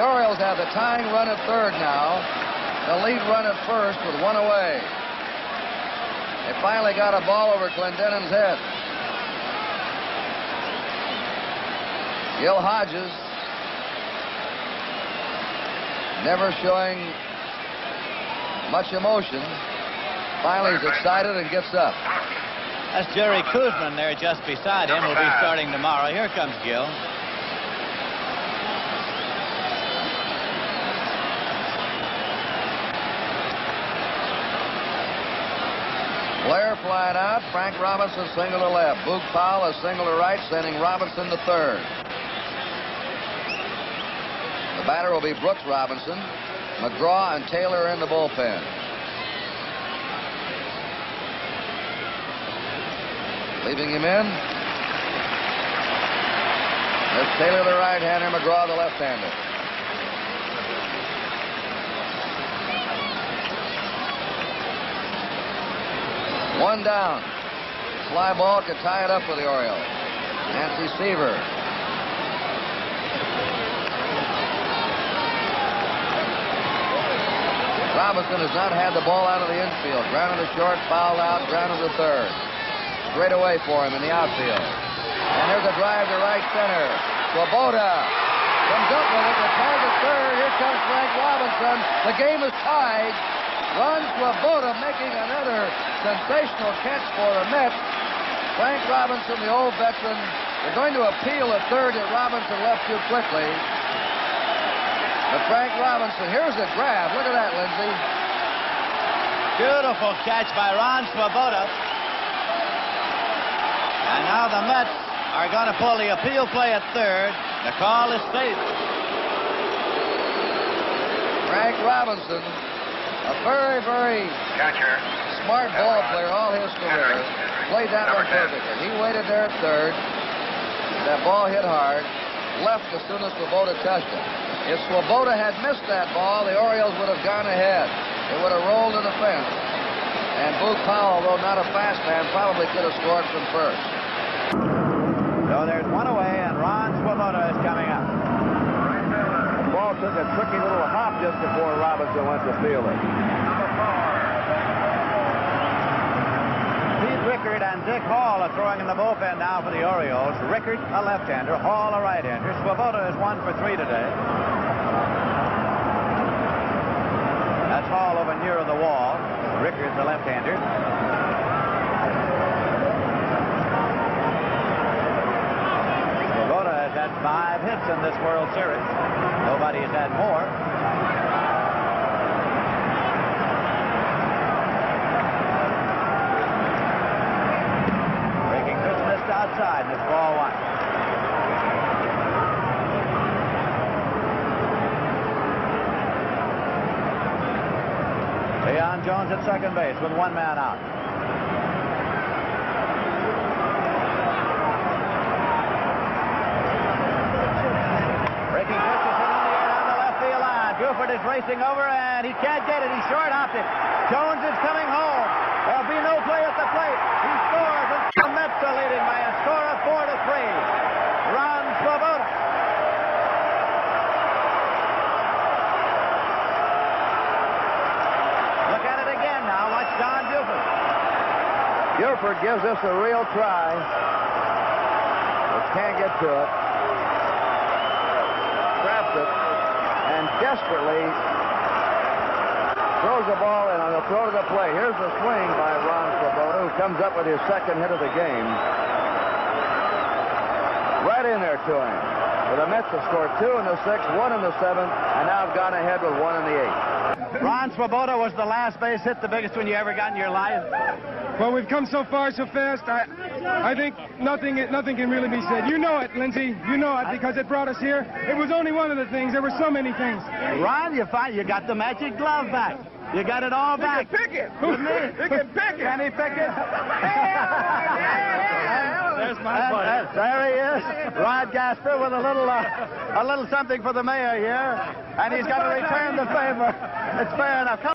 The Orioles have the tying run at third now. The lead run at first with one away. They finally got a ball over Clendenon's head. Gil Hodges never showing much emotion. Finally, he's excited and gets up. That's Jerry Koosman there just beside him. Will be starting tomorrow. Here comes Gil. Blair flying out. Frank Robinson single to left. Boog Powell a single to right, sending Robinson to third. The batter will be Brooks Robinson. McGraw and Taylor in the bullpen. Leaving him in. There's Taylor the right-hander, McGraw the left-hander. One down. Fly ball could tie it up for the Orioles. Nancy Seaver. Robinson has not had the ball out of the infield. Grounded to the short, fouled out, grounded to third. Straight away for him in the outfield. And there's a drive to right center. Swoboda comes up with it. The tag to third. Here comes Frank Robinson. The game is tied. Ron Swoboda making another sensational catch for the Mets. Frank Robinson, the old veteran, they're going to appeal a third that Robinson left too quickly. But Frank Robinson, here's a grab. Look at that, Lindsey. Beautiful catch by Ron Swoboda. And now the Mets are going to pull the appeal play at third. The call is safe. Frank Robinson, a very, very Catcher. smart ball player all his career, played that one perfectly. He waited there at third. That ball hit hard. Left as soon as Swoboda touched it. If Swoboda had missed that ball, the Orioles would have gone ahead. They would have rolled to the fence. And Boog Powell, though not a fast man, probably could have scored from first. So there's one away, and Ron Swoboda is coming took a tricky little hop just before Robinson went to field it. Pete Richert and Dick Hall are throwing in the bullpen now for the Orioles. Richert, a left-hander. Hall, a right-hander. Swoboda is one for three today. That's Hall over near the wall. Richert's the left-hander. Swoboda has had five hits in this World Series. Nobody has had more. Breaking Christmas to outside, and it's ball one. Cleon Jones at second base with one man out. Pitch is in the air down the left field line. Buford is racing over, and he can't get it. He short hopped it. Jones is coming home. There'll be no play at the plate. He scores, and the Mets are leading by a score of four to three. Ron Swoboda. Look at it again now. Watch Don Buford. Buford gives us a real try. But can't get to it. Traps it. And desperately throws the ball in and he'll throw to the plate. Here's the swing by Ron Swoboda, who comes up with his second hit of the game. Right in there to him. But the Mets have scored two in the sixth, one in the seventh, and now have gone ahead with one in the eighth. Ron Swoboda was the last base hit, the biggest one you ever got in your life. Well, we've come so far so fast. I, I think nothing, nothing can really be said. You know it, Lindsey. You know it because it brought us here. It was only one of the things. There were so many things. Ron, you find you got the magic glove back. You got it all back. pick it. With me. He can pick it. Can he pick it? There's my And- buddy. and there he is, Rod Gaspar, with a little, uh, a little something for the mayor here, and he's got to return the favor. It's fair enough. Come